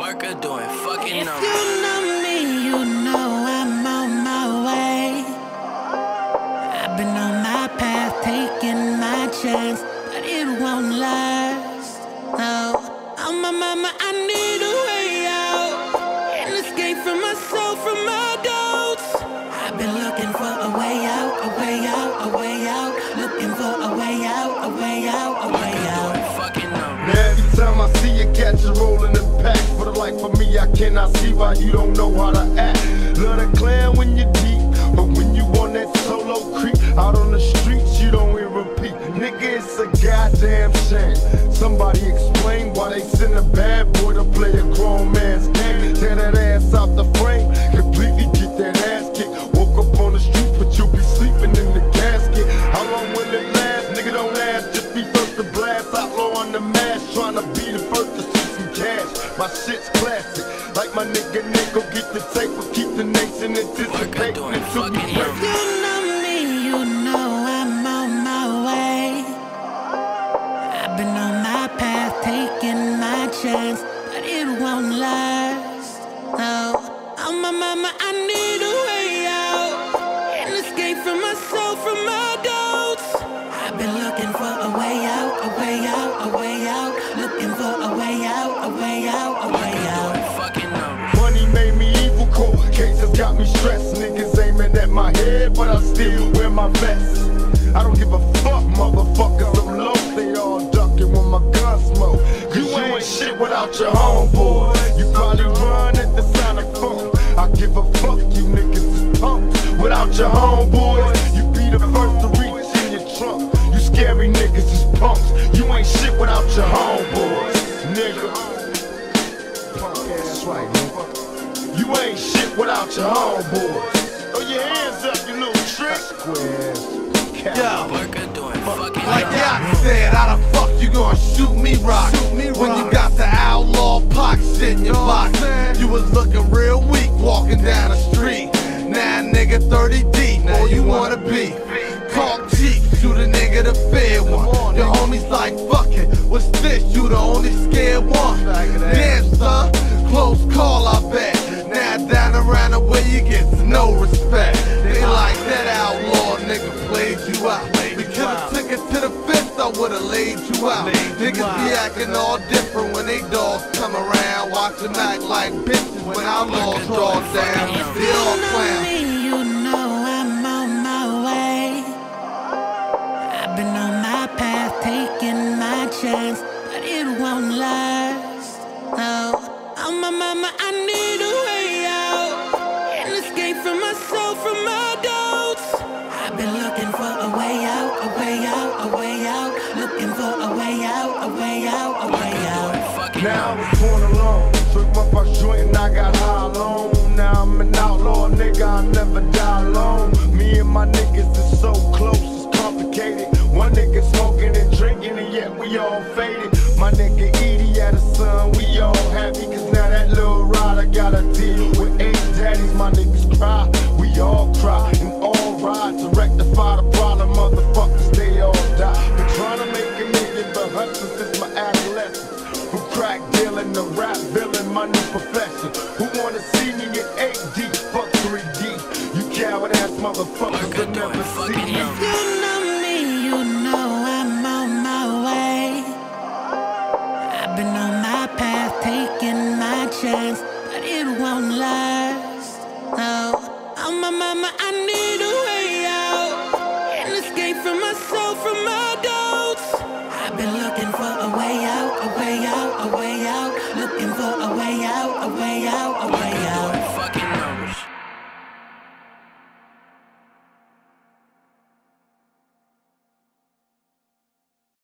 Worker doing fucking If numbers. you know me, you know I'm on my way. I've been on my path, taking my chance, but it won't last. No, on my mama, I need a way out. An escape from myself, from my doubts. I've been looking for a way out, a way out, a way out. Looking for a way out, a way out, a way out. Doing fucking numbers. Every time I see you catch a roll in the pack, for life of me, I cannot see why you don't know how to act. Love the clan when you're deep, but when you on that solo creep, out on the streets, you don't hear repeat. Nigga, it's a goddamn shame. Somebody explain why they send a bad boy to play a grown man's game. Tear that ass out the frame, completely get that ass kicked. Woke up on the street, but you'll be sleeping in the casket. How long will it last? Nigga, don't ask, just be first to blast. On the mask, trying to be the first to see some cash. My shit's like my nigga Nico, get the tape, but keep the nation anticipating doing until we break. If you know me, you know I'm on my way. I've been on my path, taking my chance, but it won't last. No, on my mama, I need a way out. An escape from myself, from my me stressed. Niggas aiming at my head, but I still wear my vest. I don't give a fuck, motherfuckers. I'm low, they all ducking when my gun smoke. Cause you ain't shit without your homeboy. You probably run at the sound of funk. I give a fuck, you niggas is punks. Without your homeboys, you be the first to reach in your trunk. You scary niggas is punks. You ain't shit without your homeboys, nigga. Punk ass right. You ain't shit without your homeboys. Throw your hands up, you little trick. Squares. Yo, Worker doing fucking like numbers. Yacht said, how the fuck you gonna shoot me rock? when you got the outlaw pox in your box. You was looking real weak walking down the street. Now nigga 30 deep, all you wanna be. Talk cheap, shoot a nigga the fair one. Your homies like, fuck around the way you get no respect. They like that outlaw nigga played you out. We could've took it to the fifth, I would've laid you out. Niggas be acting all different when they dogs come around. Watch them act like bitches when outlaws draw down. If They you all know clown. me, you know I'm on my way. I've been on my path, taking my chance, but it won't last. No, on my mama, I need way out, a way out. Looking for a way out, a way out, a way out. Now I numbers. was born alone. Took my first joint and I got high alone. Now I'm an outlaw, nigga. I never die alone. Me and my niggas is so close, it's complicated. One nigga smoking and drinking, and yet we all faded. My nigga Edie had a son, we all happy. Cause now that little rider got a deal with eight daddies. My niggas cry, we all cry, crack dealing to rap villain, my new profession. Who wanna see me in 8D? Fuck 3D. You coward ass motherfuckers will never see me. If you know me, you know I'm on my way. I've been on my path, taking my chance, but it won't last. No, on my mama, I need a way out. An escape from myself, from my doubts. Been looking for a way out, a way out, a way out. Looking for a way out, a way out, a way out.